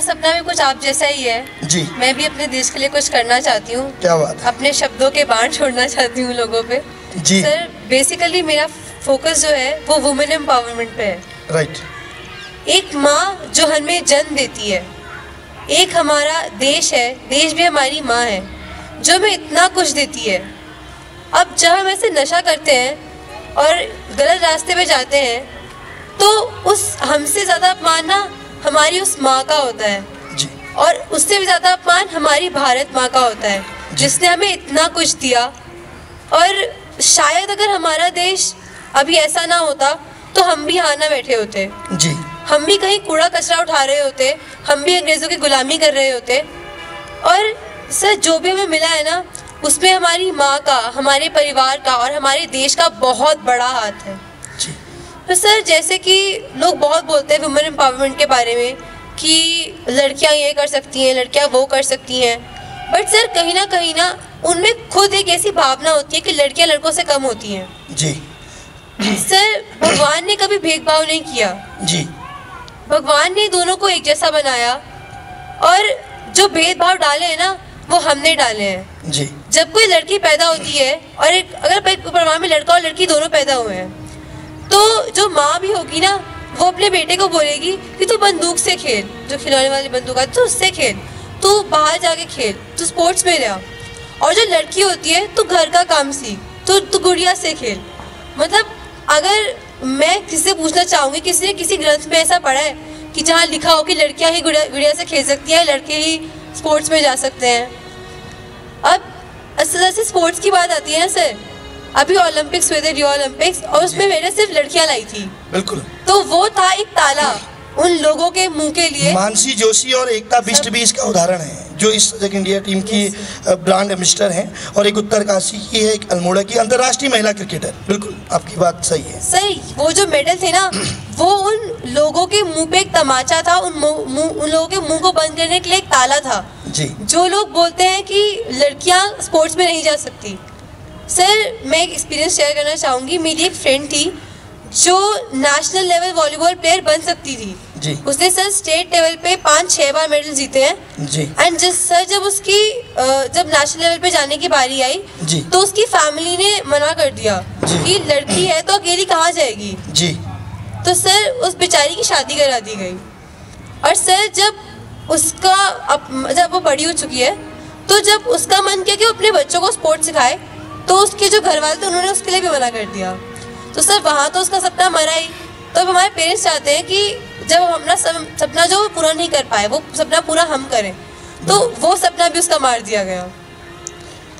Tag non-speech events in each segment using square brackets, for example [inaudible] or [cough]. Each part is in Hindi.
सपना भी कुछ आप जैसा ही है। जी। मैं भी अपने देश के लिए कुछ करना चाहती हूँ। क्या बात है। अपने शब्दों के बाण छोड़ना चाहती हूँ लोगों पे। जी। सर बेसिकली मेरा फोकस जो है वो वुमेन एम्पावरमेंट पे है। राइट एक माँ जो हमें जन्म देती है। एक हमारा देश है देश भी हमारी माँ है जो हमें इतना कुछ देती है। अब जब हम ऐसे नशा करते हैं और गलत रास्ते पे जाते हैं तो उस हमसे ज़्यादा अपमान ना हमारी उस माँ का होता है। जी। और उससे भी ज़्यादा अपमान हमारी भारत माँ का होता है। जिसने हमें इतना कुछ दिया। और शायद अगर हमारा देश अभी ऐसा ना होता तो हम भी यहाँ ना बैठे होते। जी। हम भी कहीं कूड़ा कचरा उठा रहे होते हम भी अंग्रेज़ों की गुलामी कर रहे होते। और सर जो भी हमें मिला है ना उसमें हमारी माँ का हमारे परिवार का और हमारे देश का बहुत बड़ा हाथ है। तो सर जैसे कि लोग बहुत बोलते हैं वुमेन एम्पावरमेंट के बारे में कि लड़कियाँ ये कर सकती हैं लड़कियाँ वो कर सकती हैं। बट सर कहीं ना कहीं ना उनमें खुद एक ऐसी भावना होती है कि लड़कियाँ लड़कों से कम होती हैं। जी। सर भगवान ने कभी भेदभाव नहीं किया? जी। भगवान ने दोनों को एक जैसा बनाया और जो भेदभाव डाले हैं ना वो हमने डाले हैं। जी। जब कोई लड़की पैदा होती है और एक अगर पे- परिवार में लड़का और लड़की दोनों पैदा हुए हैं तो जो माँ भी होगी ना, वो अपने बेटे को बोलेगी कि तू बंदूक से खेल, जो खिलौने वाली बंदूक आती तू उससे खेल। तू बाहर जाके खेल, तू स्पोर्ट्स में रहा। और जो लड़की होती है, तू घर का काम सीख, तू तू गुड़िया से खेल। मतलब अगर मैं किसी से पूछना चाहूँगी, किसी ने किसी ग्रंथ में ऐसा पढ़ा है कि जहाँ लिखा हो कि लड़कियाँ ही गुड़िया गुड़िया से खेल सकती हैं, लड़के ही स्पोर्ट्स में जा सकते हैं। अब जैसे स्पोर्ट्स की बात आती है ना, सर। अभी ओलंपिक्स हुए थे रियो ओलंपिक्स और उसमें मैंने सिर्फ़ लड़कियाँ लाई थी। बिल्कुल। तो वो था एक ताला उन लोगों के मुँह के लिए। मानसी जोशी और एकता बिस्ट भी इसका उदाहरण है जो इस इंडिया टीम की ब्रांड एम्बेसडर हैं और एक उत्तर काशी की है एक अल्मोड़ा की अंतर्राष्ट्रीय महिला क्रिकेटर बिल्कुल आपकी बात सही है। सही वो जो मेडल थे ना [clears throat] वो उन लोगों के मुँह पे एक तमाचा था उन मुंह- उन लोगों के मुँह को बंद करने के लिए एक ताला था। जी। जो लोग बोलते हैं कि लड़कियाँ स्पोर्ट्स में नहीं जा सकती। सर मैं एक एक्सपीरियंस शेयर करना चाहूँगी। मेरी एक फ्रेंड थी जो नेशनल लेवल वॉलीबॉल प्लेयर बन सकती थी। जी। उसने सर स्टेट लेवल पे पाँच छः बार मेडल जीते हैं। जी। एंड जिस सर जब उसकी जब नेशनल लेवल पे जाने की बारी आई जी। तो उसकी फैमिली ने मना कर दिया। कि लड़की है तो अकेली कहाँ जाएगी? जी। तो सर उस बेचारी की शादी करा दी गई। और सर जब उसका अप, जब वो बड़ी हो चुकी है तो जब उसका मन किया कि वो अपने बच्चों को स्पोर्ट्स सिखाए तो उसके जो घर वाले थे उन्होंने उसके लिए भी मना कर दिया। तो सर वहाँ तो उसका सपना मरा ही। तो अब हमारे पेरेंट्स चाहते हैं कि जब हम अपना सपना जो पूरा नहीं कर पाए वो सपना पूरा हम करें तो वो सपना भी उसका मार दिया गया।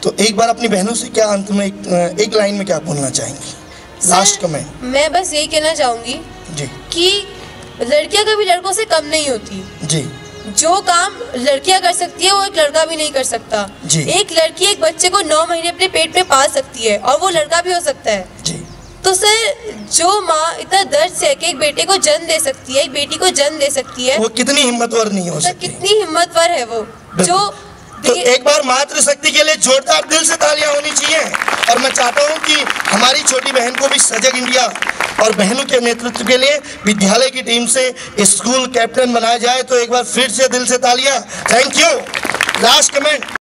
तो एक बार अपनी बहनों से क्या अंत में एक, एक लाइन में क्या बोलना चाहेंगी? लास्ट सर, कमेंट मैं बस यही कहना चाहूँगी जी। कि लड़कियाँ कभी लड़कों से कम नहीं होती। जी। जो काम लड़कियाँ कर सकती है वो एक लड़का भी नहीं कर सकता। जी। एक लड़की एक बच्चे को नौ महीने अपने पेट में पाल सकती है और वो लड़का भी हो सकता है। जी। तो सर जो माँ इतना दर्द से है कि एक बेटे को जन्म दे सकती है एक बेटी को जन्म दे सकती है। वो कितनी हिम्मतवर नहीं हो सकती। कितनी हिम्मतवर है वो। जो तो एक बार मातृशक्ति के लिए जोरदार दिल से तालियाँ होनी चाहिए। और मैं चाहता हूँ कि हमारी छोटी बहन को भी सजग इंडिया और बहनों के नेतृत्व के लिए विद्यालय की टीम से स्कूल कैप्टन बनाया जाए। तो एक बार फिर से दिल से तालियाँ। Thank you last comment